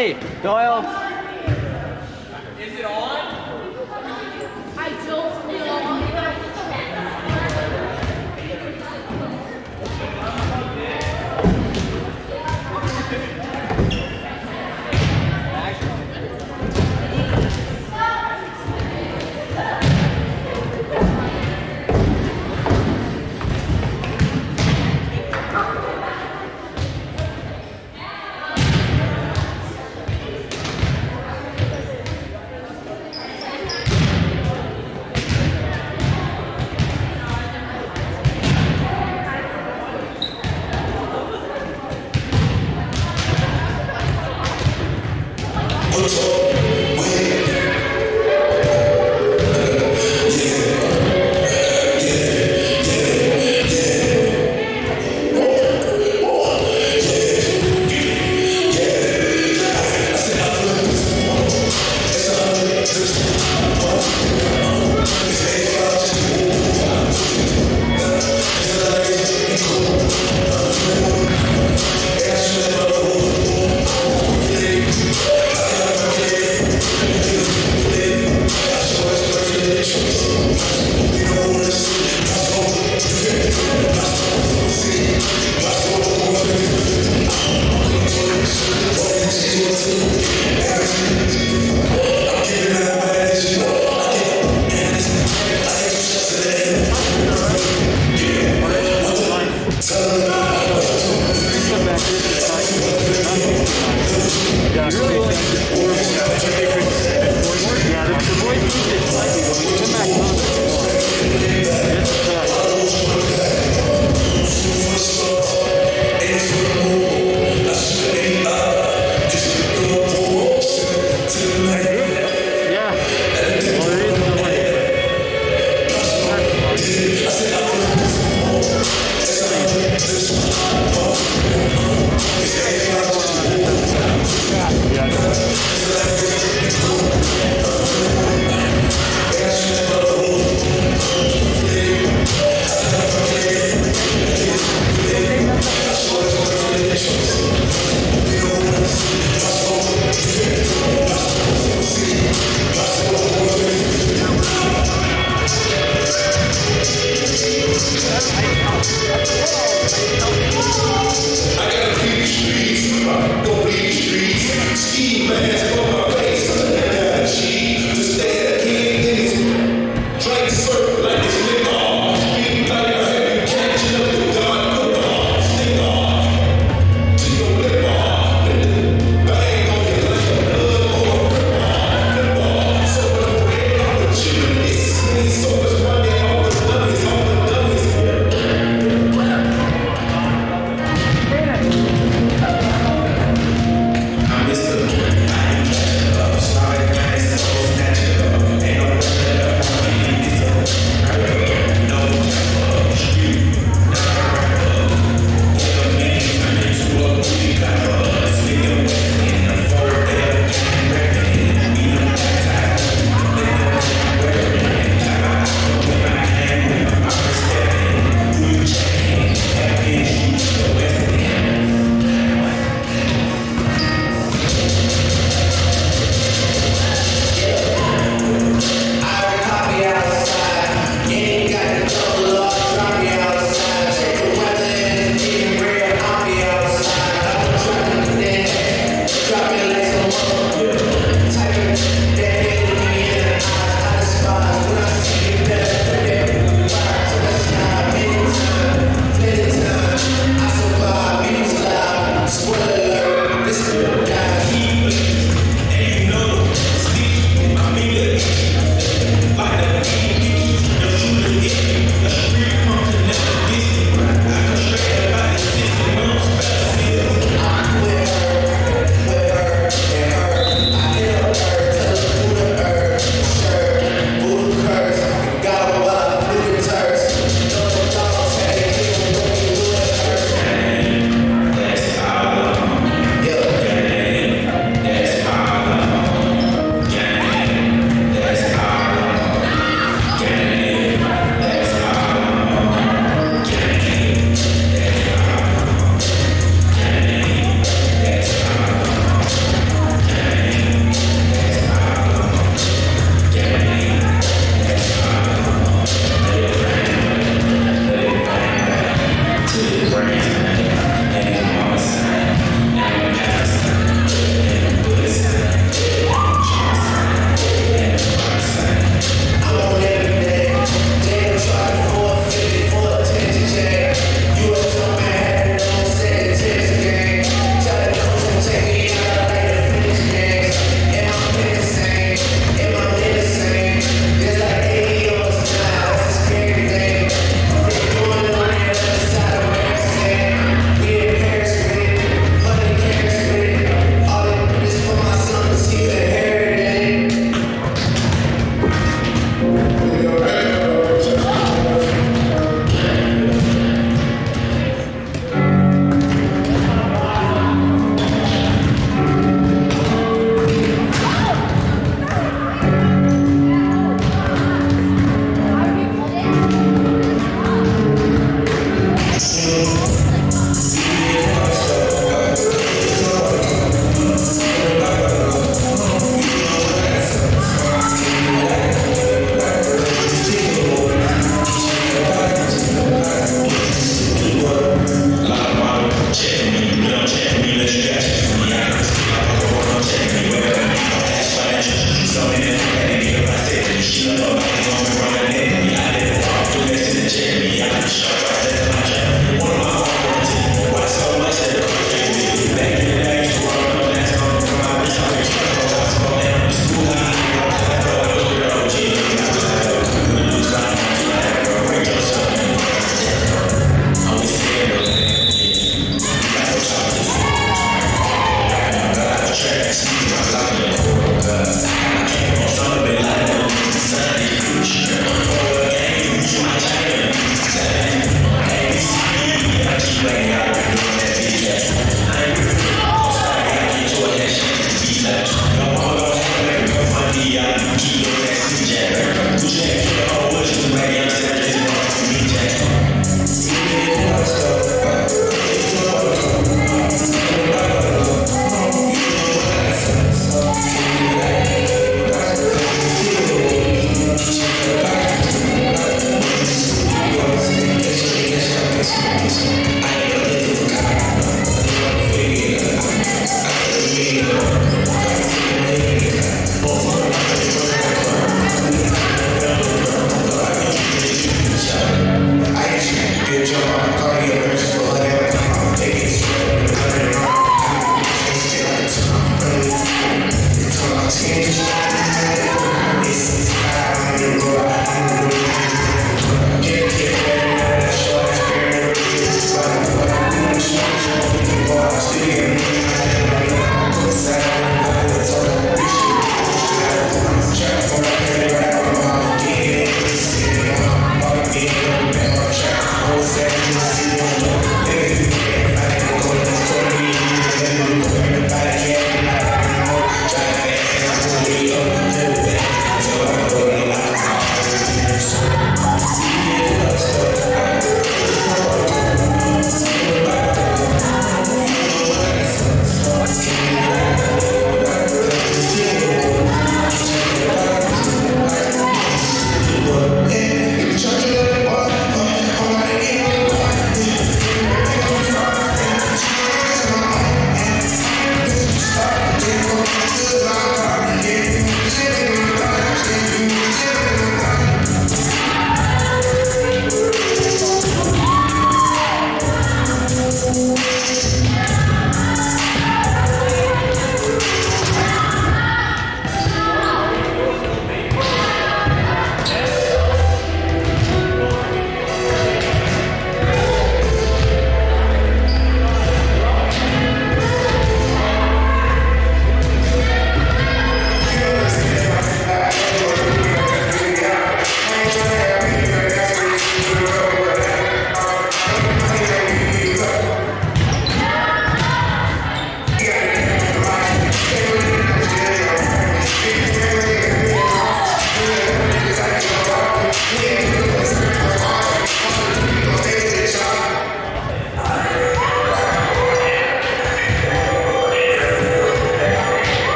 Andy, Neuer.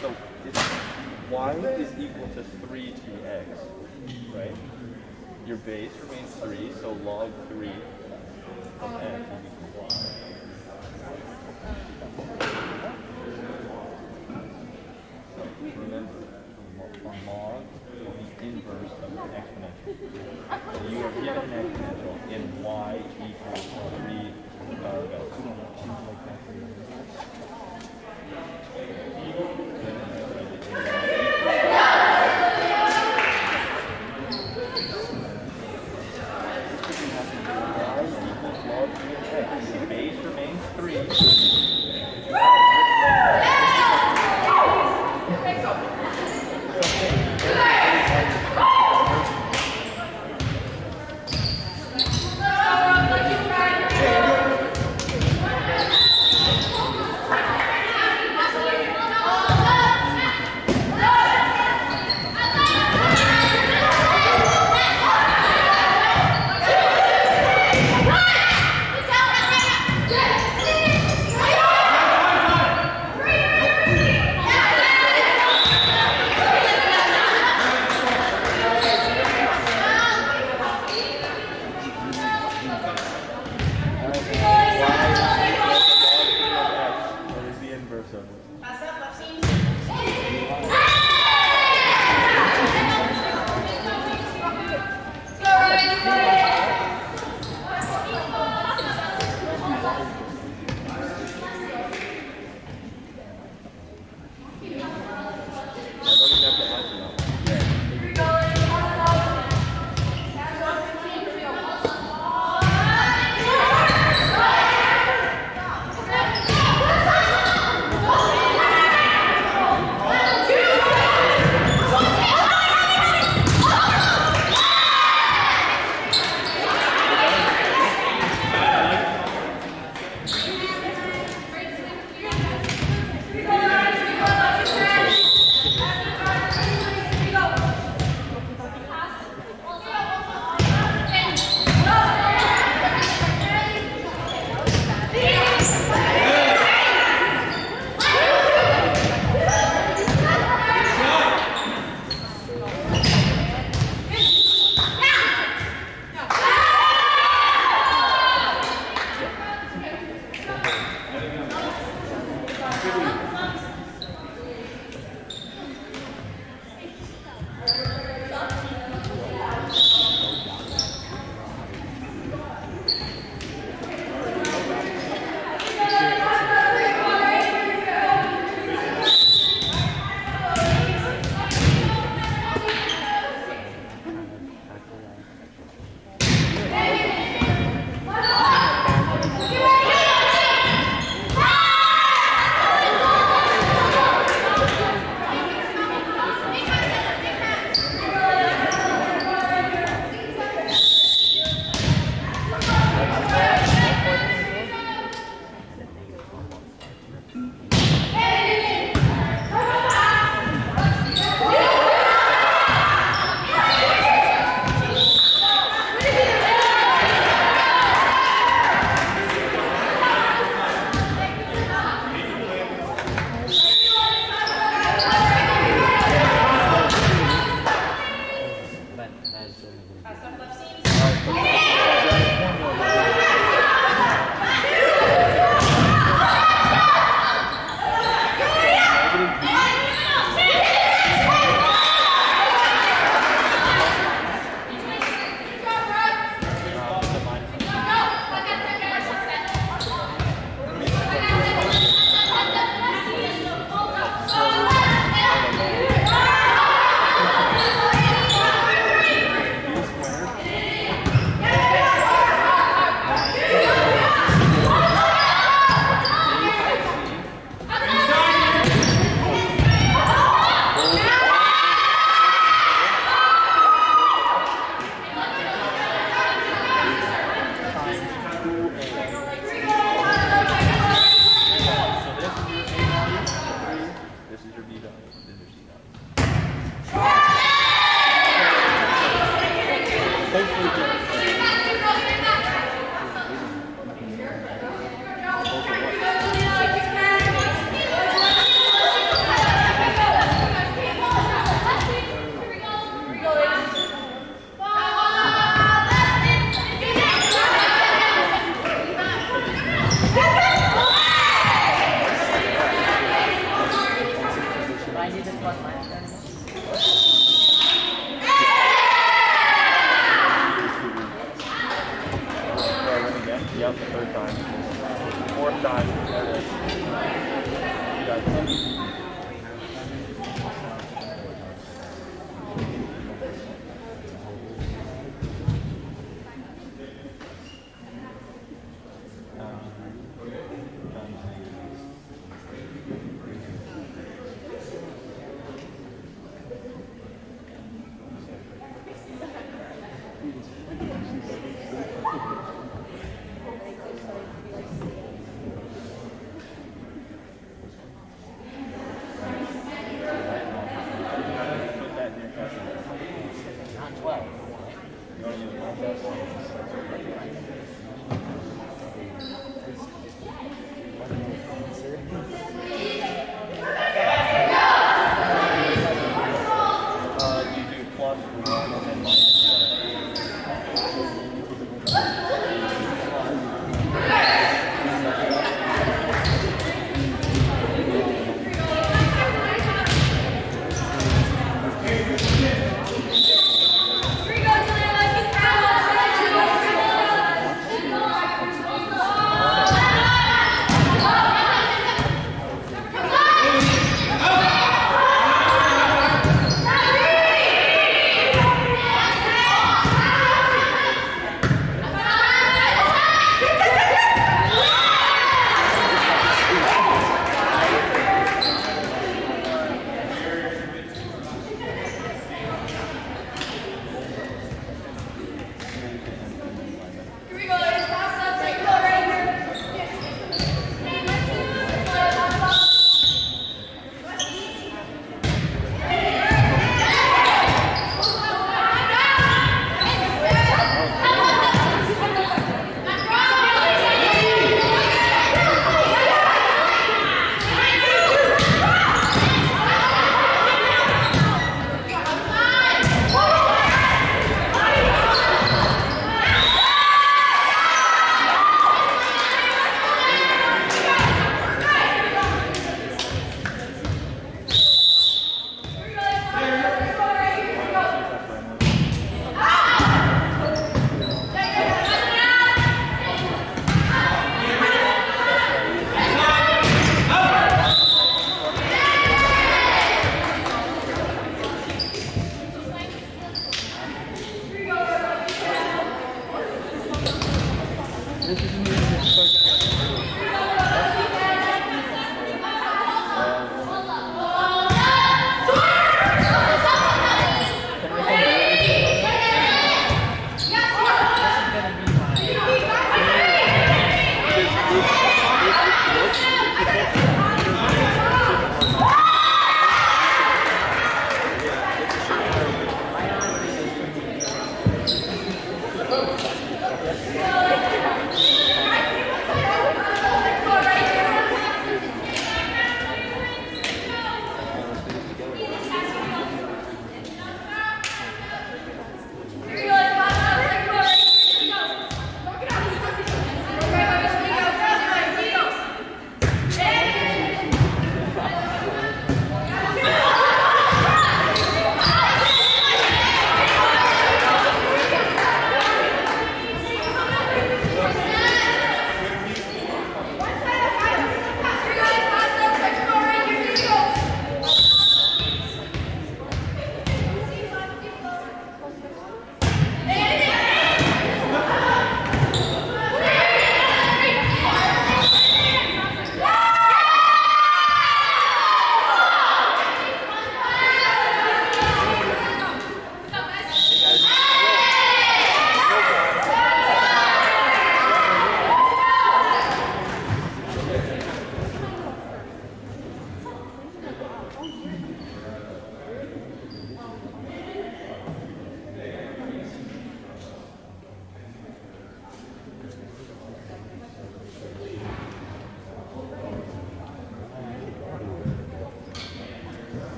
So y is equal to 3tx, right? Your base remains 3, so log 3 of x is equal to y.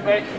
Trying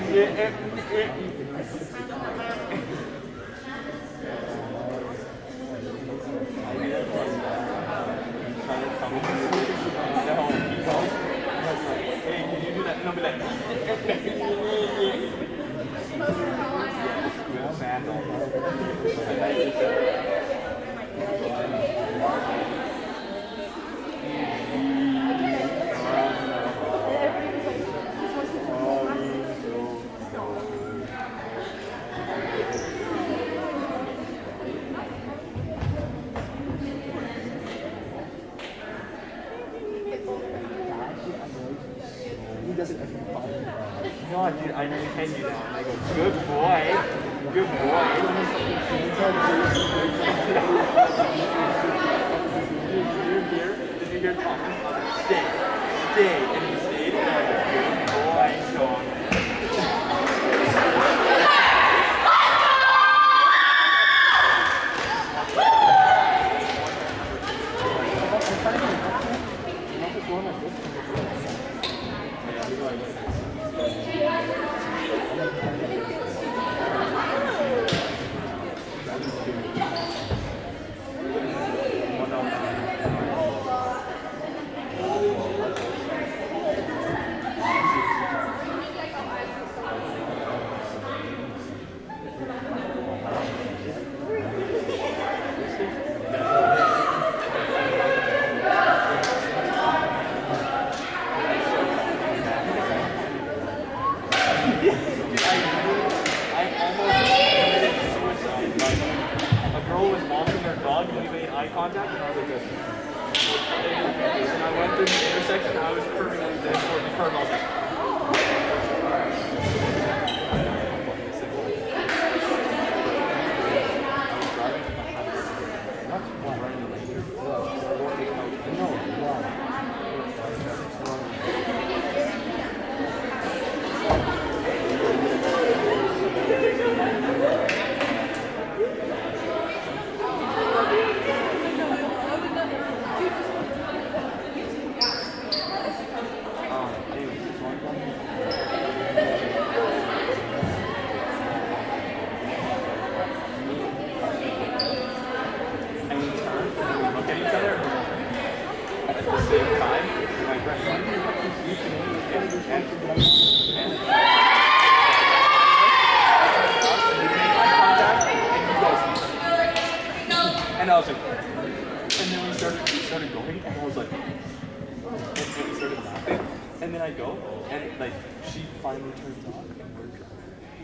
and then we started, we started going and I was like, and so we started laughing. And then I go and like she finally turns off and we're driving.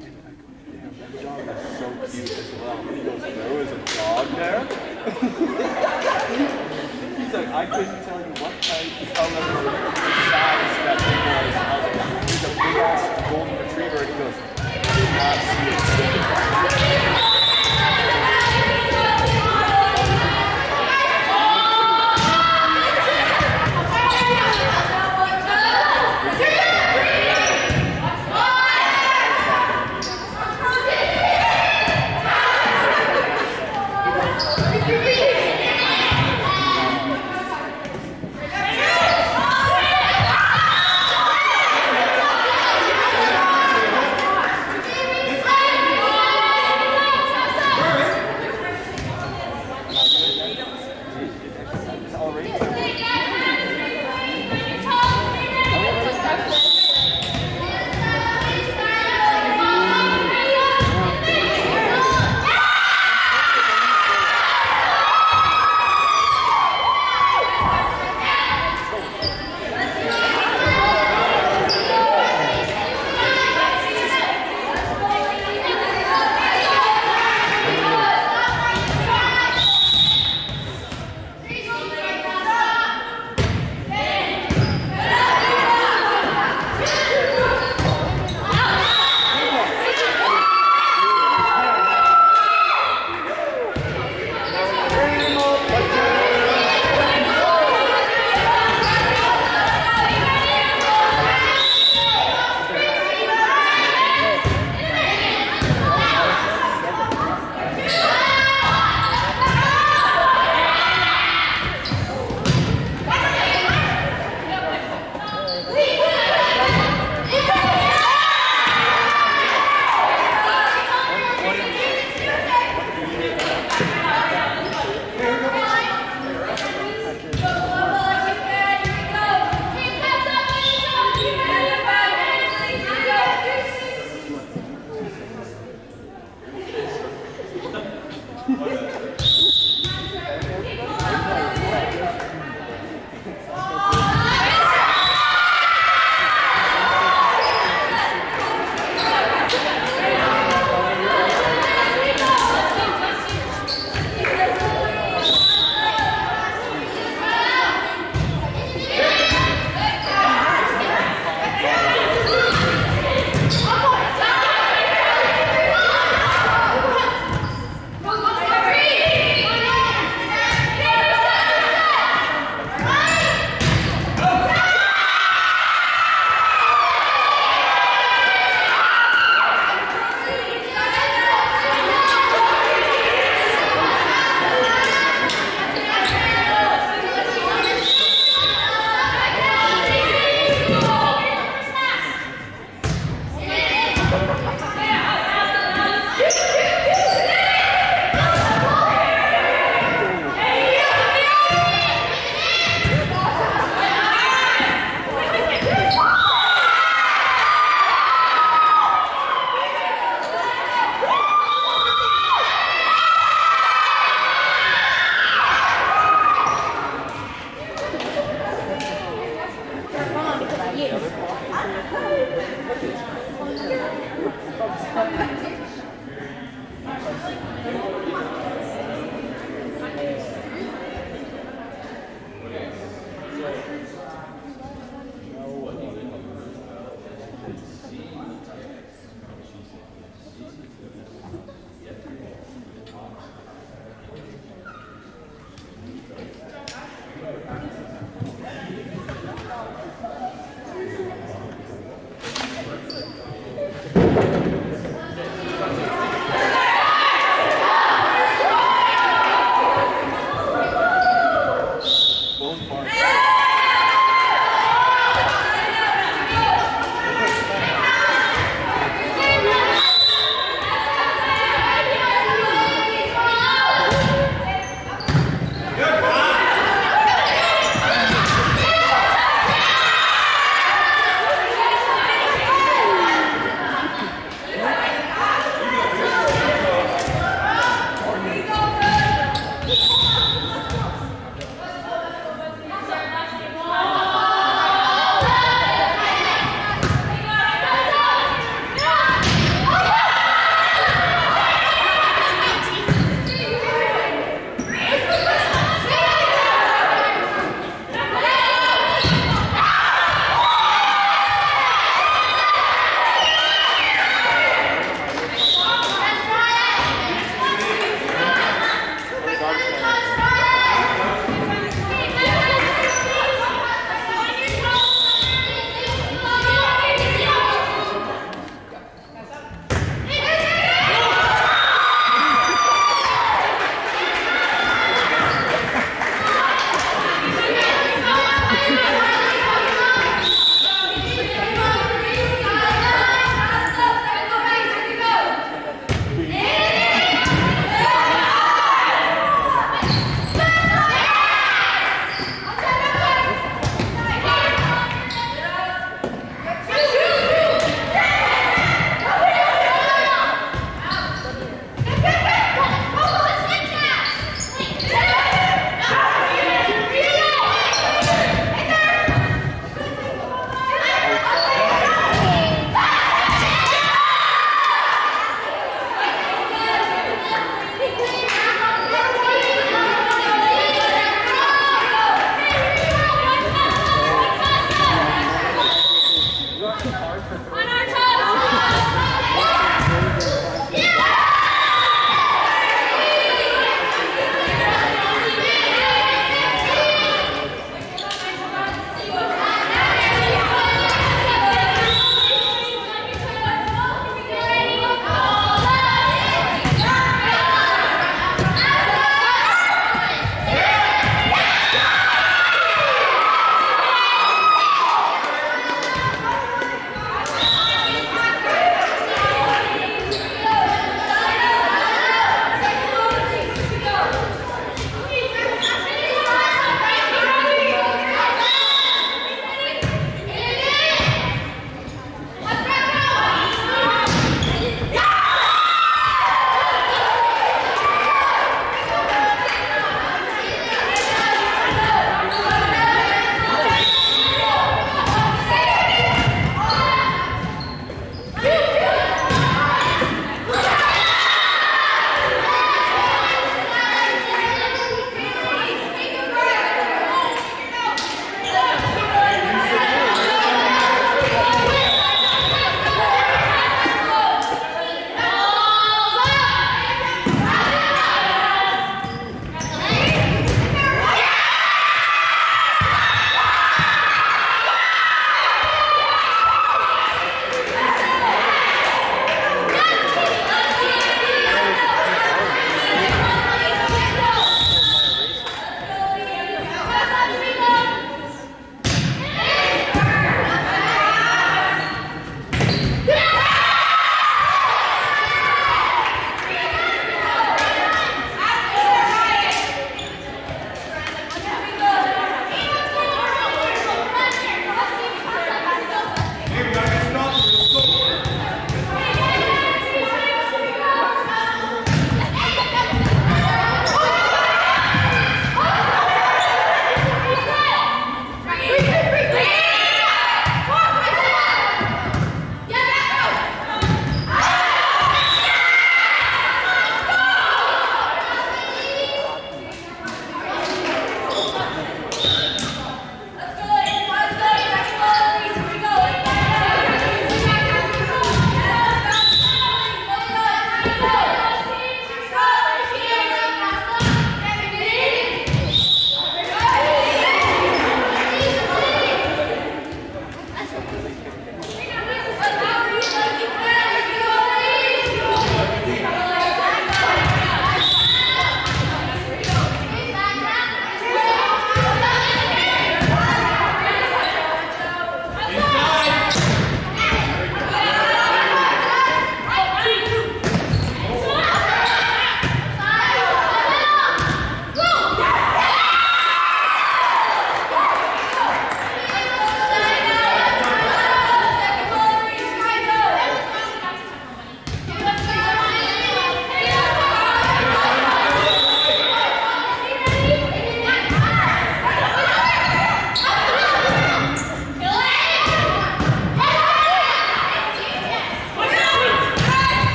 And I go, damn, that dog is so cute as well. And he goes, there was a dog there? He's like, I couldn't tell you what type, color, size that thing was. I was like, he's a big ass golden retriever. And he goes, did not see it.